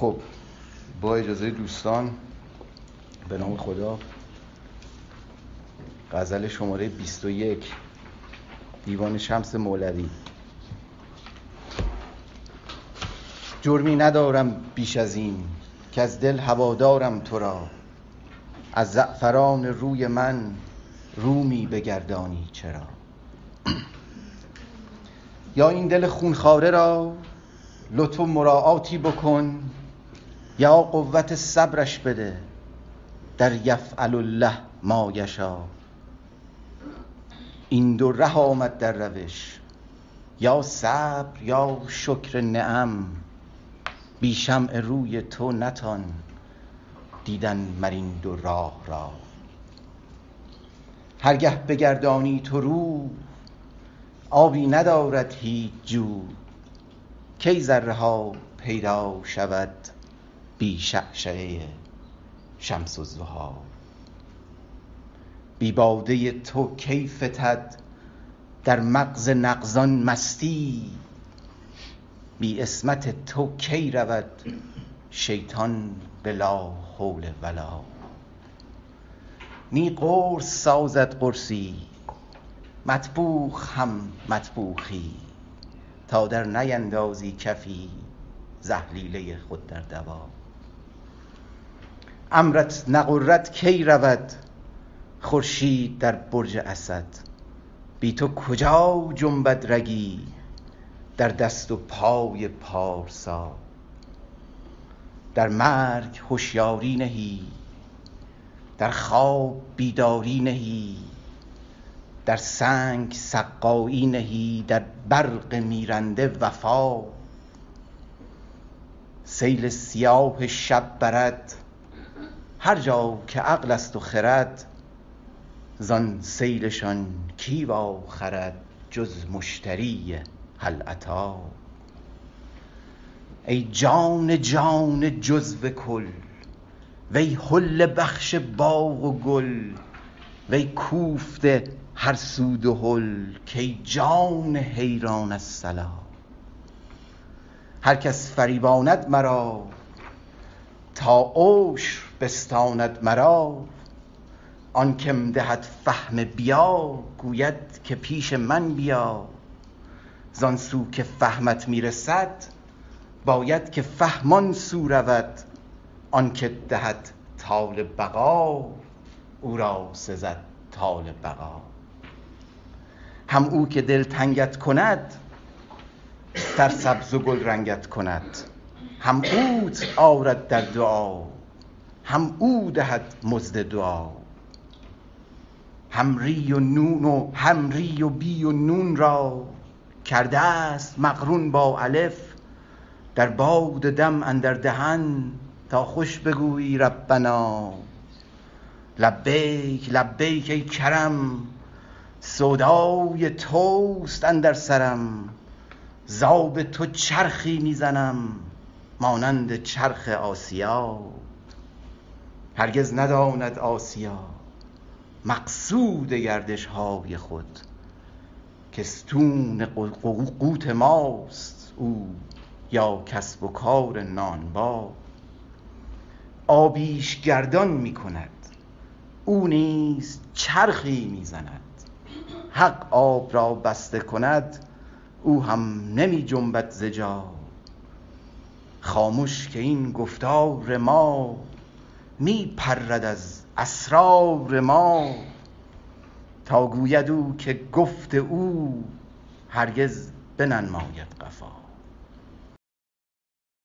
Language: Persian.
خب با اجازه دوستان به نام خدا غزل شماره 21 دیوان شمس مولوی. جرمی ندارم بیش از این که از دل هوادارم تو را. از زعفران روی من رومی بگردانی چرا. یا این دل خونخواره را لطف و مراعاتی بکن. یا قوت صبرش بده در یفعل الله ما یشا. این دو ره آمد در روش یا صبر یا شکر نعم. بی شمع روی تو نتان دیدن مر این دو راه را. هرگه بگردانی تو رو آبی ندارد هیچ جو. کی ذره ها پیدا شود؟ بی شعشعه شمس الضحی بی باده تو کی فتد در مغز نغزان مستی؟ بی عصمت تو کی رود شیطان به لا حول و لا نی قرص سازد قرصی مطبوخ هم مطبوخی. تا در نیندازی کفی ز اهلیله خود در دوا. امرت نغرد کی رود؟ خورشید در برج اسد. بی تو کجا جنبد رگی در دست و پای پارسا؟ در مرگ هشیاری نهی در خواب بیداری نهی در سنگ سقایی نهی در برق میرنده وفا. سیل سیاه شب برد هر جا که عقل است و خرد زان سیلشان کی واخرد جز مشتری هل اتی ای جان جان جزو کل وی حله بخش باغ و گل وی کوفته هر سو دهل کای جان حیران الصلا هر کس فریباند مرا تا عشر بستاند مرا آن کم دهد فهم بیا گوید که پیش من بیا. زان سو که فهمت می رسد باید که فهم آن سو رود. آن که دهد طال بقا او را سزد طال بقا. هم او که دلتنگت کند در سبز و گل رنگت کند. هم اوت آرد در دعا. هم او دهد مزد دعا. هم ری و نون و هم ری و بی و نون را کرده است مقرون با الف در باد دم اندر دهن تا خوش بگویی ربنا. لبیک لبیک ای کرم سودای توست اندر سرم. ز آب تو چرخی می زنم مانند چرخ آسیا. هرگز نداند آسیا مقصود گردش های خود کاستون قوت ماست او یا کسب و کار نانبا. آبیش گردان می کند او نیز چرخی می زند حق آب را بسته کند او هم نمی جنبد ز جا. خامش که این گفتار ما می پرد از اسرار ما تا گوید او که گفت او هرگز بننماید قفا.